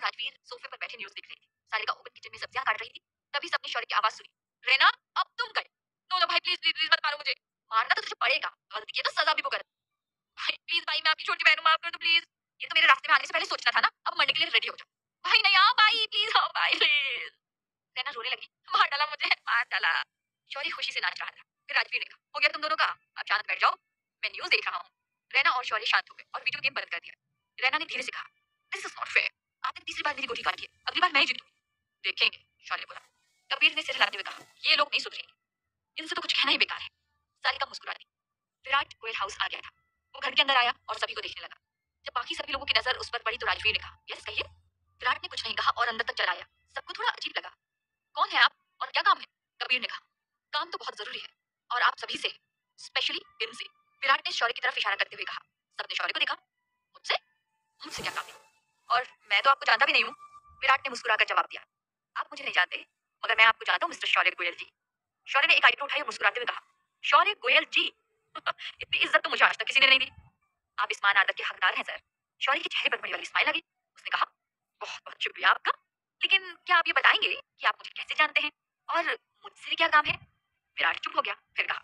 और राजवीर सोफे पर बैठे न्यूज़ देख रही थी। सारिका ओपन किचन में सब्ज़ियाँ काट रही थी, तभी सबने शौर्य की आवाज़ सुनी। रेना, अब तुम गए नो नो, भाई प्लीज़ प्लीज़ मत मारो मुझे। मारना तो तुझे पड़ेगा, गलती की तो सजा भी भुगत भाई प्लीज़ भाई, मैं आपकी छोटी बहन हूँ, माफ़ कर दो प्लीज़ ये तो मेरे रास्ते में आने से पहले सोचना था ना, अब मरने के लिए रेडी हो जाओ भाई, नहीं, आओ, भाई प्लीज़ आओ, भाई प्लीज़ रेना रोने लगी, मार डाला मुझे, मार डाला। शौर्य खुशी से नाच रहा था। फिर राजवीर ने कहा, हो गया तुम दोनों का? अब शांत बैठ जाओ, मैं न्यूज़ देख रहा हूँ। रेना और शौर्य शांत हो गए और वीडियो गेम बंद कर दिया। रेना ने धीरे से कहा दिस इज़ नॉट फेयर आपने तीसरी बार मेरी गोटी काटी है अगली बार मैं ही जीतूँगी देखेंगे, शौर्य बोला कबीर ने सिर हिलाते हुए कहा, ये लोग नहीं सुधरेंगे। इनसे तो कुछ कहना ही बेकार है। सारिका मुस्कुरा दी विराट कोयल हाउस आ गया था। वो घर के अंदर आया और सभी को देखने लगा। जब बाकी सभी लोगों की नज़र उस पर पड़ी तो राजवीर ने कहा, यस, कहिए। विराट ने कुछ नहीं कहा और अंदर तक चलाया। सबको थोड़ा अजीब लगा। कौन है आप और क्या काम है? कबीर ने कहा, काम तो बहुत ज़रूरी है और आप सभी से, स्पेशली इनसे। विराट ने शौर्य की तरफ़ इशारा करते हुए कहा, सबने शौर्य को देखा। मुझसे? मुझसे क्या काम है? और मैं तो आपको जानता भी नहीं हूँ। विराट ने मुस्कुराकर जवाब दिया। आप मुझे नहीं जानते, मगर मैं आपको जानता हूँ, मिस्टर शौर्य गोयल जी। शौर्य ने एक आइटम उठाई और मुस्कुराते हुए कहा, शौर्य गोयल जी, इतनी इज़्ज़त तो मुझे आज तक किसी ने नहीं दी। आप इस मान आदर के हकदार हैं, सर। शौर्य के चेहरे पर बड़ी वाली स्माइल लगी। उसने कहा, बहुत बहुत शुक्रिया आपका। लेकिन क्या आप ये बताएँगे कि आप मुझे कैसे जानते हैं? और मुझसे क्या काम है? विराट चुप हो गया, फिर कहा,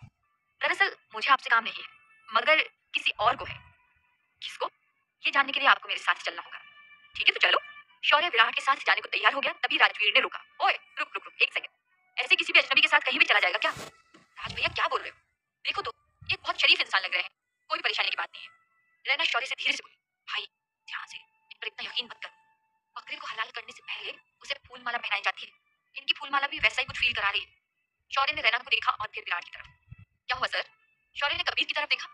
दरअसल मुझे आपसे काम नहीं है, मगर किसी और को है। किसको? ये जानने के लिए आपको मेरे साथ चलना होगा। ठीक है तो चलो। शौर्य विराट के साथ जाने को तैयार हो गया, तभी राजवीर ने रुका। ओए, रुक रुक रुक, एक सेकंड ऐसे किसी भी अजनबी के साथ कहीं भी चला जाएगा क्या? राज भैया क्या बोल रहे हो? देखो तो ये बहुत शरीफ इंसान लग रहे हैं। कोई परेशानी की बात नहीं है। रहना शौर्य से धीरे से बोली। भाई, ध्यान से। इन पर इतना यकीन मत करो। बकरे को हलाल करने से पहले उसे फूल माला पहनाई जाती है। इनकी फूल माला भी वैसा ही कुछ फील करा रही है। शौर्य ने रैना को देखा और फिर विराट की तरफ़। क्या हुआ, सर? शौर्य ने कबीर की तरफ़ देखा?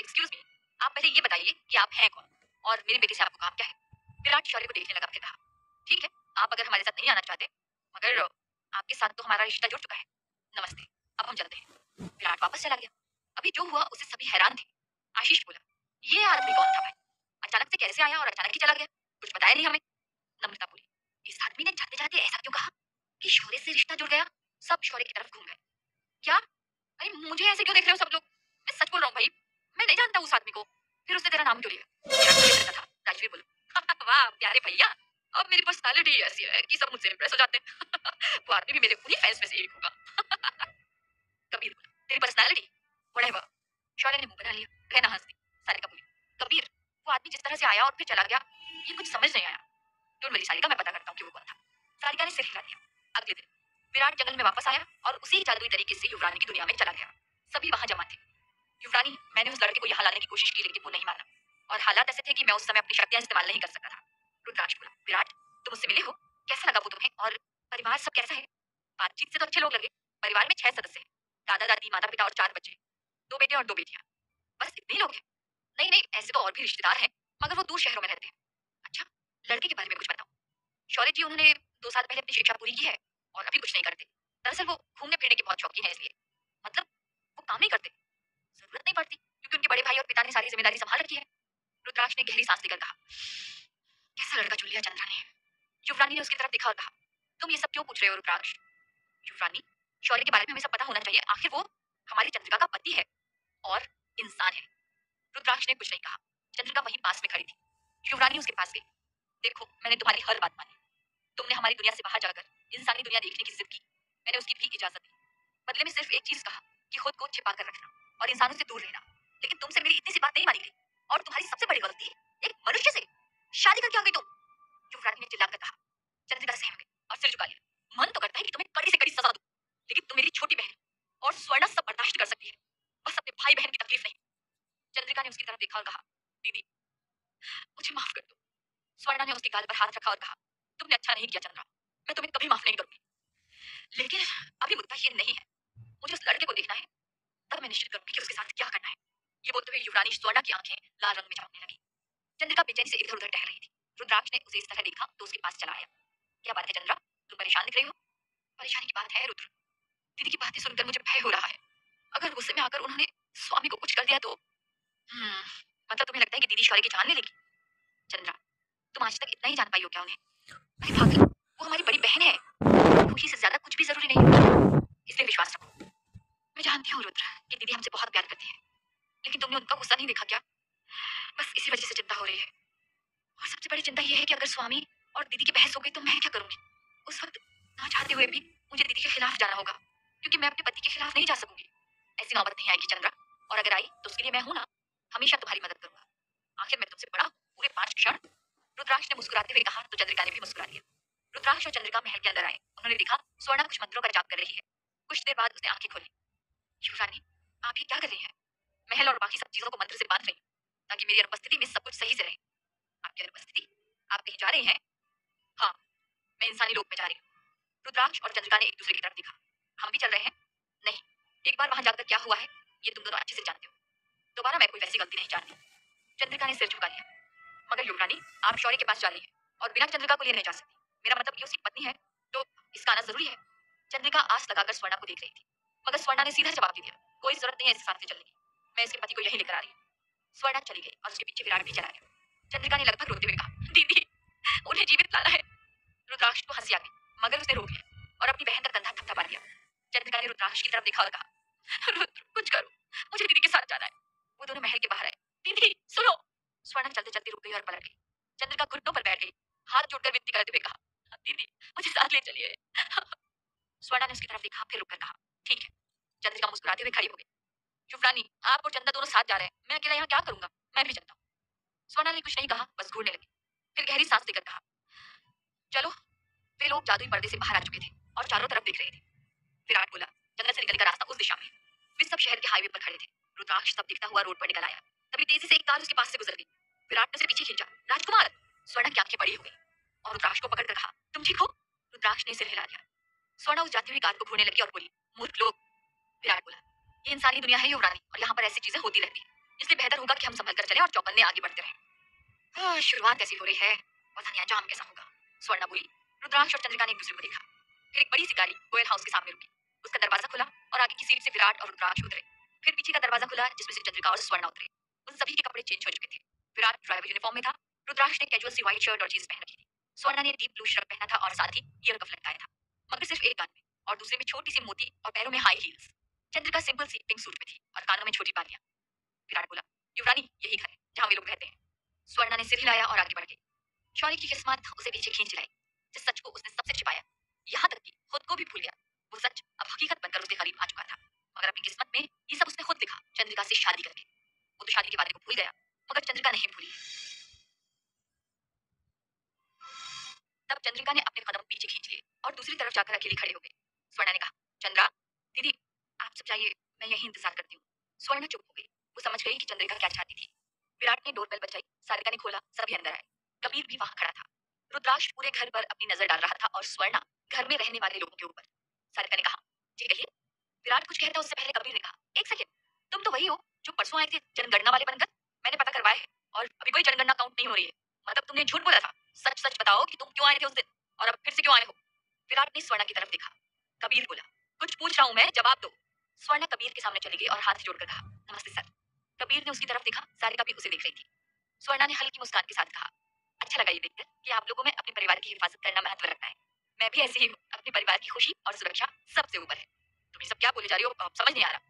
एक्सक्यूज मी आप पहले ये बताइए कि आप हैं कौन? और मेरे बेटे से आपको काम क्या है? विराट शौर्य को देखने लगा फिर कहा, ठीक है, आप अगर हमारे साथ नहीं आना चाहते, मगर आपके साथ तो हमारा रिश्ता जुड़ चुका है। नमस्ते, अब हम चलते हैं। विराट वापस चला गया। अभी जो हुआ, उसे सभी हैरान थे। आशीष बोला, ये आदमी कौन था भाई? अचानक से कैसे आया और अचानक ही चला गया? कुछ बताया नहीं हमें? नम्रता बोली, इस आदमी ने जाते जाते ऐसा क्यों कहा कि शौर्य से रिश्ता जुड़ गया? सब शौर्य की तरफ़ घूम गए। क्या? अरे, मुझे ऐसे क्यों देख रहे हो सब लोग? मैं सच बोल रहा हूँ भाई, मैं नहीं जानता उस आदमी को। फिर उसने तेरा नाम क्यों लिया? राजवीर बोलो वाह प्यारे भैया। अब ऐसी है कि सब मुझसे इंप्रेस हो जाते हैं। भी मेरे फैंस में से एक होगा। कबीर, तेरी शौर्य ने मुँह बना लिया। रहना हंस दी। सारे कबीर, वो आदमी जिस तरह से आया और फिर चला गया, ये कुछ समझ नहीं आया। वरी सारिका मैं पता करता हूँ कि वो कौन था। सारिका ने सिर हिला दिया। अगले दिन, विराट जंगल में वापस आया और उसी जादुई तरीके से युवरानी की दुनिया में चला गया। सभी वहाँ जमा थे। युवरानी, मैंने उस लड़के को यहाँ लाने की कोशिश की, लेकिन वो नहीं माना। और हालात ऐसे थे कि मैं उस समय अपनी शक्तियाँ इस्तेमाल नहीं कर सकता था। रुद्राक्ष विराट, तुम उससे मिले हो? कैसा लगा वो तुम्हें? और परिवार सब कैसा है? बातचीत से तो अच्छे लोग लगे। परिवार में छह सदस्य हैं, दादा, दादी, माता पिता और चार बच्चे। दो बेटे और दो बेटियाँ। बस इतने लोग हैं। नहीं नहीं, ऐसे तो और भी रिश्तेदार हैं, मगर वो दूर शहरों में रहते हैं। अच्छा लड़के के बारे में कुछ बताओ। शौर्य जी, उन्होंने दो साल पहले अपनी शिक्षा पूरी की है और अभी कुछ नहीं करते। दरअसल वो घूमने फिरने के बहुत शौकीन है इसलिए। मतलब वो काम नहीं करते। ज़रूरत नहीं पड़ती, क्योंकि उनके बड़े भाई और पिता ने सारी ज़िम्मेदारी संभाल रखी है। रुद्राक्ष ने गहरी सांस लेकर कहा कैसा लड़का चुन लिया चंद्रा ने युवरानी ने उसकी तरफ़ देखा और कहा, तुम ये सब क्यों पूछ रहे हो रुद्राक्ष? युवरानी, शौर्य के बारे में हमें सब पता होना चाहिए। आखिर वो हमारी चंद्रिका का पति है और इंसान है। रुद्राक्ष ने कुछ नहीं कहा। चंद्रिका वहीं पास में खड़ी थी। युवरानी उसके पास गई। देखो, मैंने तुम्हारी हर बात मानी। तुमने हमारी दुनिया से बाहर जाकर इंसानी दुनिया देखने की जिद की। मैंने उसकी भी इजाज़त दी। बदले में सिर्फ़ एक चीज़ कहा कि खुद को छिपा कर रखना और इंसानों से दूर रहना। लेकिन तुमसे मेरी इतनी सी बात नहीं मानी गई। और तुम्हारी सबसे बड़ी गलती एक मनुष्य से शादी करके आ गई तुम युवरानी ने चिल्लाकर कहा, चंद्रिका सहम गई और सिर झुका लिया। मन तो करता है कि तुम्हें कड़ी से कड़ी सजा दूँ, लेकिन तुम मेरी छोटी बहन और स्वर्णा सब बर्दाश्त कर सकती है। बस अपने भाई बहन की तकलीफ़ नहीं। चंद्रिका ने उसकी तरफ़ देखा और कहा, दीदी, मुझे माफ़ कर दो। स्वर्णा ने उसके गाल पर हाथ रखा और कहा, तुमने अच्छा नहीं किया चंद्रा। मैं तुम्हें कभी माफ़ नहीं करूँगी। लेकिन अभी मुद्दा ये नहीं है। मुझे उस लड़के को देखना है। तब मैं निश्चित करूँगी कि उसके साथ क्या करना है। ये बोलते हुए युवरानी स्वर्णा की आँखें लाल रंग में चमकने लगी। चंद्रिका बेचैनी से इधर उधर टहल रही थी। रुद्राक्ष ने उसे इस तरह देखा तो उसके पास चला आया। क्या बात है चंद्रा तुम परेशान दिख रही हो? परेशानी की बात है रुद्र। दीदी की बातें सुनकर मुझे भय हो रहा है। अगर गुस्से में आकर उन्होंने स्वामी को कुछ कर दिया तो? हम्म, मतलब तुम्हें लगता है कि दीदी शौर्य की जान ले लेगी? चंद्रा तुम आज तक इतना ही जान पाई हो क्या उन्हें? अरे वो हमारी बड़ी बहन है। खुशी से ज़्यादा कुछ भी ज़रूरी नहीं इसलिए विश्वास रखो। मैं जानती हूँ रुद्र कि दीदी हमसे बहुत प्यार करती है। लेकिन तुमने उनका गुस्सा नहीं देखा क्या? बस इसी वजह से चिंता हो रही है। और सबसे बड़ी चिंता यह है कि अगर स्वामी और दीदी की बहस हो गई तो मैं क्या करूँगी? उस वक्त ना चाहते हुए भी मुझे दीदी के खिलाफ जाना होगा, क्योंकि मैं अपने पति के खिलाफ नहीं जा सकूँगी। ऐसी नौबत नहीं आएगी, चंद्रा। और अगर आई तो उसके लिए मैं हूँ ना, हमेशा तुम्हारी मदद करूँगा। आखिर मैं तुमसे बड़ा, पूरे पाँच क्षण रुद्राक्ष ने मुस्कुराते हुए कहा तो चंद्रिका ने भी मुस्कुरा दिया रुद्राक्ष और चंद्रिका महल के अंदर आए। उन्होंने देखा, स्वर्णा कुछ मंत्रों का जाप कर रही है। कुछ देर बाद उसने आँखें खोली। युवरानी आप ये क्या कर रही हैं? महल और बाकी सब चीज़ों को मंत्र से बाँध रही ताकि मेरी अनुपस्थिति में सब कुछ सही से रहे। आपकी अनुपस्थिति, आप कहीं जा रहे हैं? हाँ मैं इंसानी लोक में जा रही हूँ। रुद्राक्ष और चंद्रिका ने एक दूसरे की तरफ़ देखा। हम भी चल रहे हैं? नहीं। एक बार वहाँ जाकर क्या हुआ है, ये तुम दोनों अच्छे से जानते हो। दोबारा मैं कोई वैसी गलती नहीं चाहती। चंद्रिका ने सिर झुका लिया। मगर युवरानी, आप शौर्य के पास जा रही हैं और बिना चंद्रिका को लिए नहीं जा सकती। मेरा मतलब ये उसकी पत्नी है तो इसका आना ज़रूरी है। चंद्रिका आस लगाकर स्वर्णा को देख रही थी। मगर स्वर्णा ने सीधा जवाब दे दिया, कोई ज़रूरत नहीं है इसके साथ चलने की। मैं इसके पति को यही लेकर आ रही हूँ। स्वर्णा चली गई और उसके पीछे विराट भी चला गया। चंद्रिका ने लगभग रोते हुए कहा, दीदी, उन्हें जीवित लाना है। रुद्राक्ष को हँसी आ गई, मगर उसने रोक लिया और अपनी बहन का कंधा थपथपा दिया। चंद्रिका ने रुद्राक्ष की तरफ़ देखा और कहा, रुद्र, कुछ करो, मुझे दीदी के साथ जाना है। वो दोनों महल के बाहर आए। दीदी, सुनो! स्वर्णा चलते चलते रुक गई और पलट गई। चंद्रिका घुटनों पर बैठ गई, हाथ जोड़कर विनती करते हुए कहा, दीदी, मुझे साथ ले चलिए। स्वर्णा ने उसकी तरफ़ देखा, फिर रुककर कहा, ठीक है। चंद्रिका मुस्कुराते हुए खड़ी हो गई। युवरानी, आप और चंदा दोनों साथ जा रहे हैं। मैं अकेला यहाँ क्या करूँगा? मैं भी चलता हूँ। स्वर्णा ने कुछ नहीं कहा, बस घूरने लगी। फिर गहरी सांस लेकर कहा, चलो, वे लोग जादुई पर्दे से बाहर आ चुके थे और चारों तरफ़ देख रहे थे। विराट बोला जंगल से निकलकर रास्ता उस दिशा में वे सब शहर के हाईवे पर खड़े थे। रुद्राक्ष तब दिखता हुआ रोड पर निकल आया। तभी तेज़ी से एक कार उसके पास से गुजर गई। विराट ने उसे पीछे खींचा। राजकुमार, स्वर्ण की आँखें बड़ी हो गई और रुद्राक्ष को पकड़कर कहा, तुम ठीक हो? रुद्राक्ष ने सिर हिला दिया। स्वर्ण उस जाती हुई कार को घूरने लगी और बोली, मूर्ख लोग। विराट बोला ये इंसानी दुनिया है युवरानी और यहाँ पर ऐसी चीज़ें होती रहती है। इसलिए बेहतर होगा कि हम संभल कर चले और चौकन्ने आगे बढ़ते रहे। हाँ, शुरुआत ऐसी हो रही है। पता नहीं अंजाम कैसा होगा। स्वर्णा बोली। रुद्राक्ष और चंद्रिका ने एक दूसरे को देखा। फिर एक बड़ी सी गाड़ी गोयल हाउस के सामने रुकी। उसका दरवाज़ा खुला और आगे की सीट से विराट और रुद्राक्ष उतरे। फिर पीछे का दरवाज़ा खुला जिसमें से चंद्रिका और स्वर्णा उतरे। उन सभी के कपड़े चेंज हो चुके थे। विराट ड्राइवर यूनिफॉर्म में था। रुद्राक्ष ने कैजुअल सी व्हाइट शर्ट और जींस पहन रखी थी। स्वर्णा ने डीप ब्लू शर्ट पहना था और साथ ही ईयर कफ लटकाया था। मगर सिर्फ़ एक कान में और दूसरे में छोटी सी मोती और पैरों में हाई हील्स चंद्रिका सिंपल सी पिंक सूट में थी और कानों में छोटी बालियाँ। विराट बोला, युवरानी, यही घर है, जहाँ वे लोग रहते हैं। स्वर्णा ने सिर हिलाया और आगे बढ़ गई। शौर्य की किस्मत उसे पीछे खींच लाई जिस सच को उसने सबसे छिपाया। यहाँ तक कि खुद को भी भूल गया, वो सच अब हकीकत बनकर उसके करीब आ चुका था। मगर अपनी किस्मत में ये सब उसने खुद लिखा चंद्रिका से शादी करके। वो तो शादी के बारे को भूल गया, मगर चंद्रिका नहीं भूली। तब चंद्रिका ने अपने कदम पीछे खींच लिए और दूसरी तरफ़ जाकर अकेले खड़े हो गए स्वर्णा ने कहा, चंद्रा, दीदी सब जाइए, मैं यही इंतज़ार करती हूँ। स्वर्ण चुप हो गई। वो समझ गई कि चंद्रिका क्या चाहती थी। विराट ने डोरबेल बचाई सारिका ने खोला सभी अंदर आए। कबीर भी वहाँ खड़ा था। रुद्राक्ष पूरे घर पर अपनी नज़र डाल रहा था और स्वर्णा घर में रहने वाले लोगों के ऊपर। सारिका ने कहा, जी, कहिए। विराट कुछ कहता उससे पहले कबीर ने कहा, एक सेकेंड तुम तो वही हो जो परसों आए थे जनगणना वाले बनकर? मैंने पता करवाया है और अभी कोई जनगणना काउंट नहीं हो रही है। मतलब तुमने झूठ बोला था। सच सच बताओ कि तुम क्यों आए थे उस दिन और अब फिर से क्यों आए हो? विराट ने स्वर्णा की तरफ़ देखा। कबीर बोला, कुछ पूछ रहा हूँ मैं, जवाब दो। स्वर्णा कबीर के सामने चली गई और हाथ जोड़कर कहा, नमस्ते सर। कबीर ने उसकी तरफ़ देखा, सारिका भी उसे देख रही थी। स्वर्णा ने हल्की मुस्कान के साथ कहा अच्छा लगा ये देखकर कि आप लोगों में अपने परिवार की हिफाजत करना महत्व रखता है। मैं भी ऐसी ही हूँ, अपने परिवार की खुशी और सुरक्षा सबसे ऊपर है। तुम ये सब क्या बोले जा रही हो समझ नहीं आ रहा।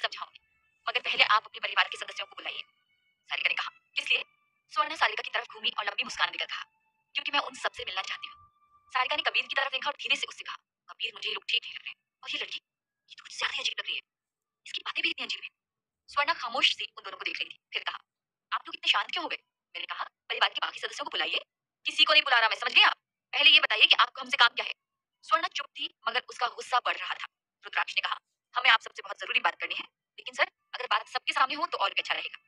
समझाऊँगी, मगर पहले आप अपने परिवार के सदस्यों को बुलाइए। सारिका ने कहा इसलिए स्वर्ण सारिका की तरफ़ घूमी और लंबी मुस्कान देकर कहा, क्योंकि मैं उन सबसे मिलना चाहती हूँ। सारिका ने कबीर की तरफ़ देखा और धीरे से उससे कहा, कबीर मुझे लोग ठीक नहीं लग रहे और ये लड़की ज़्यादा अजीब लग रही है। इसकी बातें भी इतनी अजीब है। स्वर्णा खामोश सी उन दोनों को देख रही थी, फिर कहा, आप लोग इतने शांत क्यों हो गए? मैंने कहा, परिवार के बाकी सदस्यों को बुलाइए। किसी को नहीं बुला रहा मैं, समझ गई आप? पहले ये बताइए कि आपको हमसे काम क्या है? स्वर्णा चुप थी, मगर उसका गुस्सा बढ़ रहा था। रुद्राक्ष ने कहा, हमें आप सबसे बहुत ज़रूरी बात करनी है। लेकिन सर, अगर बात सबके सामने हो तो और भी अच्छा रहेगा।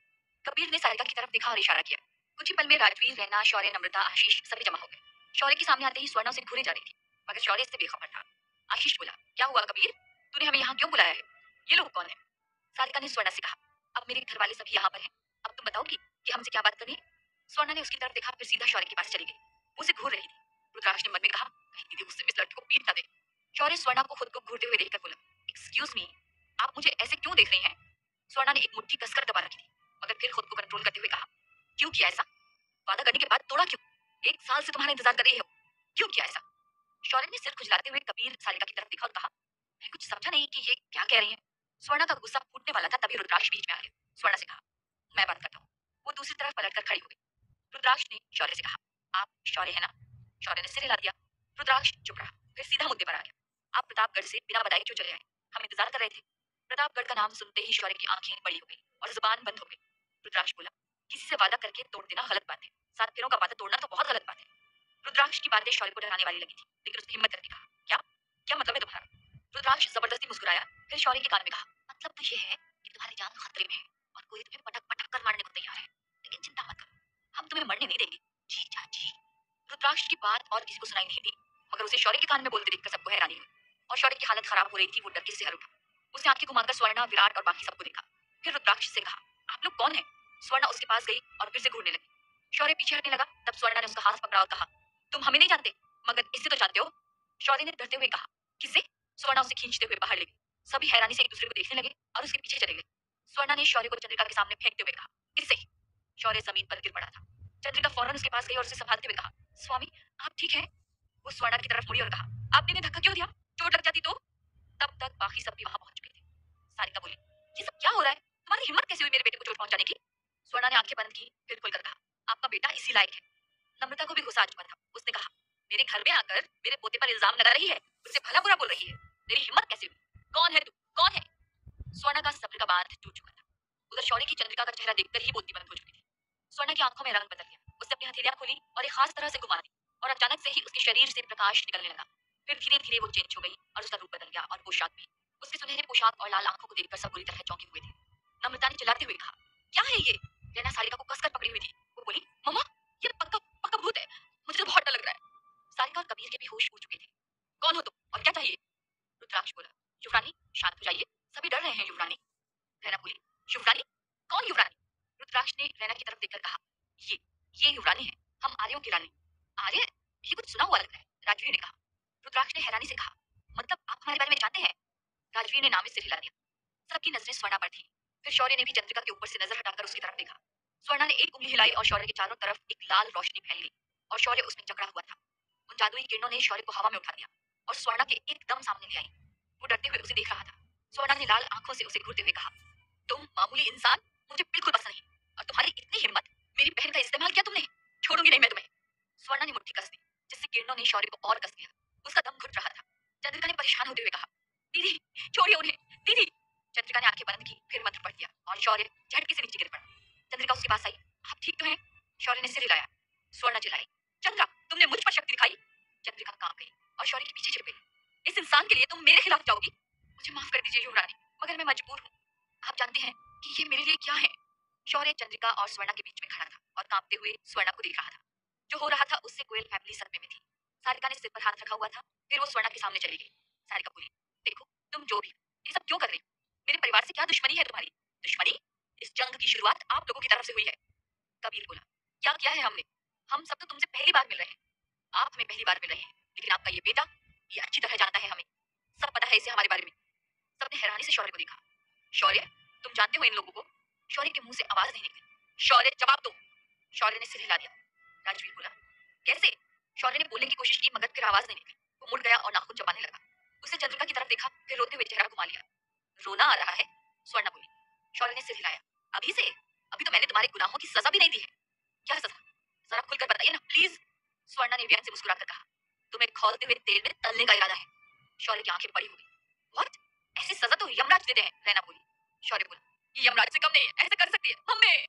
कबीर ने सारिका की तरफ़ देखा और इशारा किया। कुछ ही पल में राजवीर, रैना, शौर्य, नम्रता, आशीष सभी जमा हो गए। शौर्य के सामने आते ही स्वर्णा उसे घूरे जा रही थी, मगर शौर्य इससे बेखबर था। आशीष बोला, क्या हुआ कबीर? तूने हमें यहाँ क्यों बुलाया है? ये लोग कौन है? सारिका ने स्वर्णा से कहा, अब मेरे घर वाले सभी यहाँ पर हैं। अब तुम बताओगी कि हमसे क्या बात करनी स्वर्णा ने उसकी तरफ़ देखा, फिर सीधा शौर्य के पास चली गई। उसे घूर रही थी। रुद्राक्ष ने मन में कहा, कहीं दीदी उससे इस लड़की को पीट ना दे। शौर्य स्वर्णा को खुद को घूरते हुए देखकर बोला एक्सक्यूज मी आप मुझे ऐसे क्यों देख रही हैं? स्वर्णा ने एक मुट्ठी कसकर दबा रखी थी, मगर फिर खुद को कंट्रोल करते हुए कहा, क्यों किया ऐसा? वादा करने के बाद तोड़ा क्यों? एक साल से तुम्हारा इंतज़ार कर रही हो क्यों किया ऐसा? शौर्य ने सिर खुजलाते हुए कबीर सालिका की तरफ़ देखा और कहा मैं कुछ समझा नहीं कि ये क्या कह रही है। स्वर्णा का गुस्सा फूटने वाला था, तभी रुद्राक्ष बीच में आ गया स्वर्णा से कहा, मैं बात करता हूँ। वो दूसरी तरफ़ पलट कर खड़ी हो गई। रुद्राक्ष ने शौर्य से कहा, आप शौर्य है ना? शौर्य ने सिर हिला दिया। रुद्राक्ष चुप रहा, फिर सीधा मुद्दे पर आ गया। आप प्रतापगढ़ से बिना बताए क्यों चले आए? हम इंतज़ार कर रहे थे। प्रतापगढ़ का नाम सुनते ही शौर्य की आँखें बड़ी हो गई और ज़ुबान बंद हो गई। रुद्राक्ष बोला, किसी से वादा करके तोड़ देना गलत बात है। सात फेरों का वादा तोड़ना तो बहुत गलत बात है। रुद्राक्ष की बातें शौर्य को डराने वाली लगी थी, लेकिन उसने हिम्मत करके कहा, क्या? क्या मतलब है तुम्हारा? रुद्राक्ष ज़बरदस्ती मुस्कुराया, फिर शौर्य के कान में कहा मतलब तो ये है कि तुम्हारी जान खतरे में है और कोई तुम्हें पटक पटक कर मारने को तैयार है। लेकिन चिंता मत करो, हम तुम्हें मरने नहीं देंगे। जी चाची रुद्राक्ष की बात और किसी को सुनाई नहीं दी, मगर उसे शौर्य के कान में बोलते देखकर सबको हैरानी हुई और शौर्य की हालत खराब हो रही थी, वो डर के सिहर उठा। उसने आँखें घुमाकर स्वर्णा, विराट और बाकी सबको देखा। फिर रुद्राक्ष से कहा, आप लोग कौन है? स्वर्णा उसके पास गई और फिर से घूरने लगी। शौर्य पीछे हटने लगा, तब स्वर्णा ने उसका हाथ पकड़ा और कहा, तुम हमें नहीं जानते, मगर इससे तो जानते हो? शौर्य ने डरते हुए कहा किसे स्वर्णा उसे खींचते हुए बाहर ले गई। सभी हैरानी से एक दूसरे को देखने लगे और उसके पीछे चले गए। स्वर्णा ने शौर्य को चंद्रिका के सामने फेंकते हुए कहा किससे शौर्य ज़मीन पर गिर पड़ा था। चंद्रिका फ़ौरन उसके पास गई और उसे संभालते हुए कहा, स्वामी, आप ठीक है? वो स्वर्णा की तरफ़ मुड़ी और कहा, आपने इन्हें धक्का क्यों दिया? चोट लग जाती तो? तब तक बाकी सब भी वहाँ पहुँच चुके थे। सारिका बोली, ये सब क्या हो रहा है? तुम्हारी हिम्मत कैसे हुई मेरे बेटे को चोट पहुँचाने की? स्वर्णा ने आँखें बंद की, फिर खुलकर कहा, आपका बेटा इसी लायक है। नम्रता को भी गुस्सा आ चुका था। उसने कहा, मेरे घर में आकर मेरे पोते पर इल्ज़ाम लगा रही है। उसे भला बुरा बोल रही है। तेरी हिम्मत कैसे हुई? कौन है तू? कौन है? स्वर्णा का सब्र का बाँध टूट चुका था। उधर शौर्य की चंद्रिका का चेहरा देखकर ही बोलती बंद हो चुकी थी। स्वर्णा की आँखों में रंग बदल गया। उसने अपनी हथेलियाँ खोली और एक खास तरह से घुमा दी और अचानक से ही उसके शरीर से प्रकाश निकलने लगा। फिर धीरे धीरे वो चेंज हो गई और उसका रूप बदल गया और पोशाक भी। उसके सुनहरे पोशाक और लाल आँखों को देखकर सब बुरी तरह चौंके हुए थे। नम्रता ने चिल्लाते हुए कहा, क्या है ये? लेना सारिका को कसकर पकड़ी हुई थी। वो बोली, मम्मा, ये पक्का पक्का भूत है। मुझे तो बहुत डर लग रहा है। सारिका और कबीर के भी होश उड़ चुके थे। कौन हो तुम? और क्या चाहिए रुद्राक्ष बोला युवरानी शांत हो जाइए। सभी डर रहे हैं युवरानी। रैना बोली युवरानी? कौन युवरानी? रुद्राक्ष ने रैना की तरफ़ देखकर कहा, ये ये युवरानी है। हम आर्यों की रानी। आर्य? ये कुछ सुना हुआ लग रहा है। राजवीर ने कहा। रुद्राक्ष ने हैरानी से कहा मतलब आप हमारे बारे में जानते हैं? राजवीर ने नामित से हिला दिया। सबकी नज़रें स्वर्णा पर थी। फिर शौर्य ने भी चंद्रिका के ऊपर से नज़र हटाकर उसकी तरफ़ देखा। स्वर्णा ने एक उंगली हिलाई और शौर्य के चारों तरफ़ एक लाल रोशनी फैल गई और शौर्य उसमें जकड़ा हुआ था। उन जादुई किरणों ने शौर्य को हवा में उठा दिया और स्वर्णा के एकदम सामने ले आई। वो डरते हुए उसे देख रहा था। स्वर्णा ने लाल आँखों से उसे घूरते हुए कहा, तुम मामूली इंसान, मुझे बिल्कुल पसंद नहीं। और तुम्हारी इतनी हिम्मत, मेरी बहन का इस्तेमाल किया तुमने? छोड़ूँगी नहीं मैं तुम्हें। स्वर्णा ने मुट्ठी कस दी जिससे किरणों ने शौर्य को और कस दिया। उसका दम घुट रहा था। चंद्रिका ने परेशान होते हुए कहा, दीदी, छोड़िए उन्हें। दीदी! चंद्रिका ने आँखें बंद की, फिर मंत्र पढ़ दिया और शौर्य झटके से नीचे गिर पड़ा। चंद्रिका उसके पास आई, आप ठीक तो हैं? शौर्य ने सिर हिलाया। स्वर्ण चिल्लाई, चंद्रा, तुमने मुझ पर शक्ति दिखाई? चंद्रिका काम गई और शौर्य के पीछे छिप। गई इस इंसान के लिए तुम मेरे खिलाफ जाओगी? मुझे माफ़ कर दीजिए, युवरानी, मगर मैं मजबूर हूँ। आप जानते हैं कि ये मेरे लिए क्या है? शौर्य चंद्रिका और स्वर्णा के बीच में खड़ा था और कांपते हुए स्वर्णा को देख रहा था। जो हो रहा था उससे कोयल फैमिली सदमे में थी। सारिका ने सिर पर हाथ रखा हुआ था, फिर वो स्वर्णा के सामने चली गई। सारिका बोली, देखो, तुम जो भी ये सब क्यों कर रही मेरे परिवार से क्या दुश्मनी है तुम्हारी? दुश्मनी इस जंग की शुरुआत आप लोगों की तरफ़ से हुई है। कबीर बोला, क्या किया है हमने? हम सब तो तुमसे पहली बार मिल रहे हैं। आप हमें पहली बार मिल रहे हैं, लेकिन आपका ये बेटा ये अच्छी तरह जानता है हमें। सब पता है इसे हमारे बारे में। सबने हैरानी से शौर्य को देखा। शौर्य, तुम जानते हो इन लोगों को? शौर्य के मुँह से आवाज़ नहीं निकली। शौर्य, जवाब दो। शौर्य ने सिर हिला दिया। राजवीर बोला, कैसे? शौर्य ने बोलने की कोशिश की, मगर फिर आवाज़ नहीं निकली। वो मुड़ गया और नाखून चबाने लगा। उसने चंद्रिका की तरफ़ देखा, फिर रोते हुए चेहरा घुमा लिया। रोना आ रहा है? स्वर्णा बोली। शौर्य ने सिर हिलाया। अभी से? अभी तो मैंने तुम्हारे गुनाहों की सजा भी नहीं दी है। क्या सजा? जरा खुलकर बताइए ना प्लीज़ स्वर्णा ने व्यंग से मुस्कुराकर कहा। तुम्हें खोलते हुए तेल में तलने का इरादा है। शौर्य की आँखें बड़ी हो गई व्हाट ऐसी सजा तो यमराज देते हैं रैना बोली। शौर्य बोला यमराज से कम नहीं है, ऐसे कर सकती है हमें